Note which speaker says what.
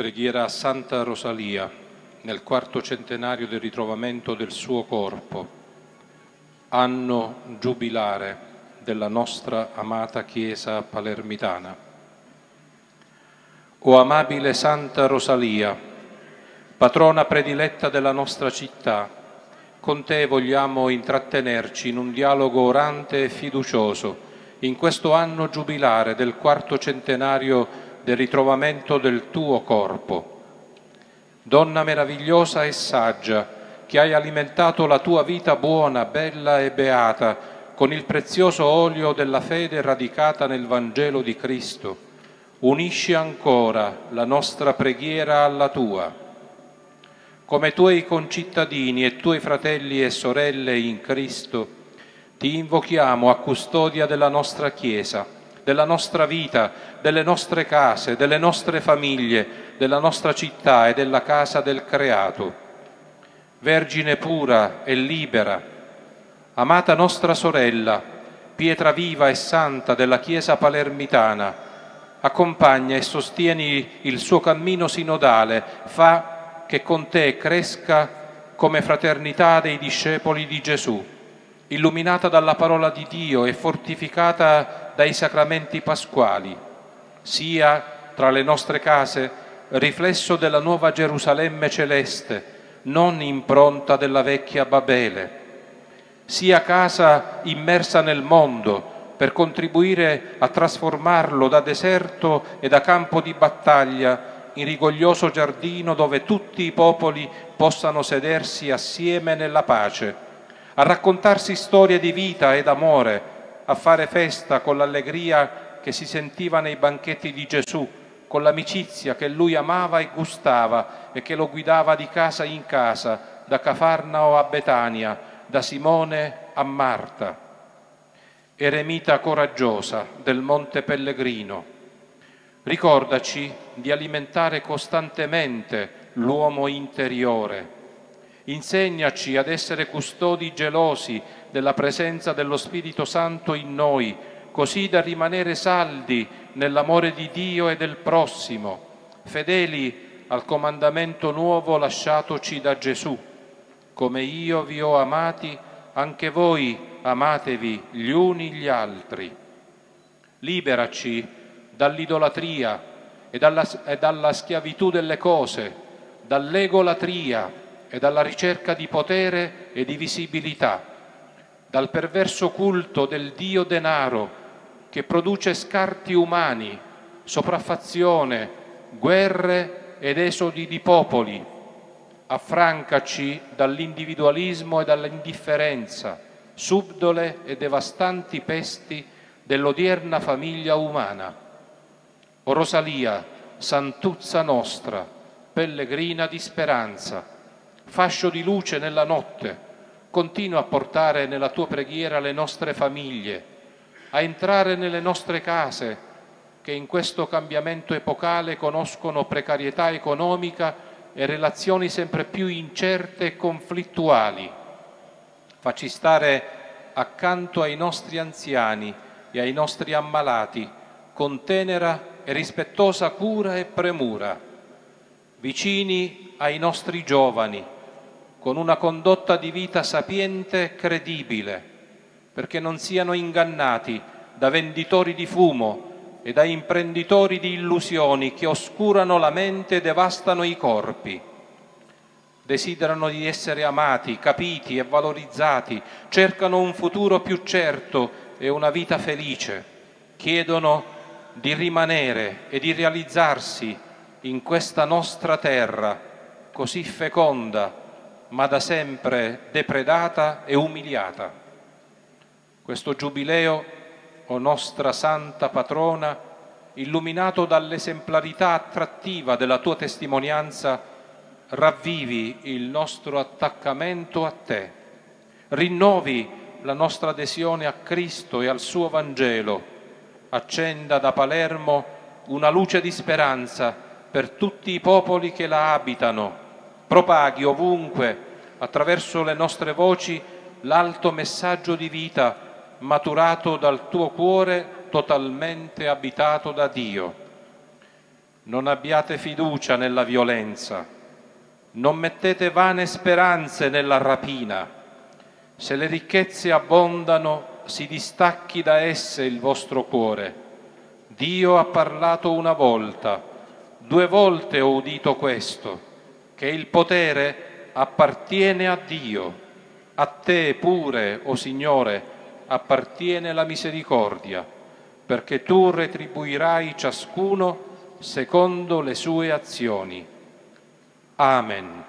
Speaker 1: Preghiera a Santa Rosalia nel quarto centenario del ritrovamento del suo corpo, anno giubilare della nostra amata Chiesa palermitana. O amabile Santa Rosalia, patrona prediletta della nostra città, con te vogliamo intrattenerci in un dialogo orante e fiducioso in questo anno giubilare del quarto centenario del ritrovamento del tuo corpo. Donna meravigliosa e saggia, che hai alimentato la tua vita buona, bella e beata con il prezioso olio della fede radicata nel Vangelo di Cristo, unisci ancora la nostra preghiera alla tua. Come tuoi concittadini e tuoi fratelli e sorelle in Cristo, ti invochiamo a custodia della nostra Chiesa, della nostra vita, delle nostre case, delle nostre famiglie, della nostra città e della casa del creato. Vergine pura e libera, amata nostra sorella, pietra viva e santa della Chiesa palermitana, accompagna e sostieni il suo cammino sinodale, fa che con te cresca come fraternità dei discepoli di Gesù illuminata dalla parola di Dio e fortificata dai sacramenti pasquali, sia tra le nostre case riflesso della nuova Gerusalemme celeste, non impronta della vecchia Babele, sia casa immersa nel mondo per contribuire a trasformarlo da deserto e da campo di battaglia in rigoglioso giardino dove tutti i popoli possano sedersi assieme nella pace a raccontarsi storie di vita ed amore, a fare festa con l'allegria che si sentiva nei banchetti di Gesù, con l'amicizia che lui amava e gustava e che lo guidava di casa in casa, da Cafarnao a Betania, da Simone a Marta. Eremita coraggiosa del Monte Pellegrino, ricordaci di alimentare costantemente l'uomo interiore Insegnaci ad essere custodi gelosi della presenza dello Spirito Santo in noi, così da rimanere saldi nell'amore di Dio e del prossimo, fedeli al comandamento nuovo lasciatoci da Gesù. Come io vi ho amati, anche voi amatevi gli uni gli altri. Liberaci dall'idolatria e dalla, e dalla schiavitù delle cose, dall'egolatria e dalla ricerca di potere e di visibilità, dal perverso culto del Dio denaro che produce scarti umani, sopraffazione, guerre ed esodi di popoli. Affrancaci dall'individualismo e dall'indifferenza, subdole e devastanti pesti dell'odierna famiglia umana. O Rosalia, santuzza nostra, pellegrina di speranza, fascio di luce nella notte, continua a portare nella tua preghiera le nostre famiglie, a entrare nelle nostre case che in questo cambiamento epocale conoscono precarietà economica e relazioni sempre più incerte e conflittuali. Facci stare accanto ai nostri anziani e ai nostri ammalati con tenera e rispettosa cura e premura, vicini ai nostri giovani, con una condotta di vita sapiente e credibile, perché non siano ingannati da venditori di fumo e da imprenditori di illusioni che oscurano la mente e devastano i corpi. Desiderano di essere amati, capiti e valorizzati, cercano un futuro più certo e una vita felice, chiedono di rimanere e di realizzarsi in questa nostra terra così feconda ma da sempre depredata e umiliata. Questo giubileo, o nostra santa patrona, illuminato dall'esemplarità attrattiva della tua testimonianza, ravvivi il nostro attaccamento a te, rinnovi la nostra adesione a Cristo e al suo Vangelo, accenda da Palermo una luce di speranza per tutti i popoli che la abitano propaghi ovunque, attraverso le nostre voci, l'alto messaggio di vita maturato dal tuo cuore totalmente abitato da Dio. Non abbiate fiducia nella violenza, non mettete vane speranze nella rapina. Se le ricchezze abbondano, si distacchi da esse il vostro cuore. Dio ha parlato una volta, due volte ho udito questo, che il potere appartiene a Dio. A te pure, o oh Signore, appartiene la misericordia, perché tu retribuirai ciascuno secondo le sue azioni. Amen.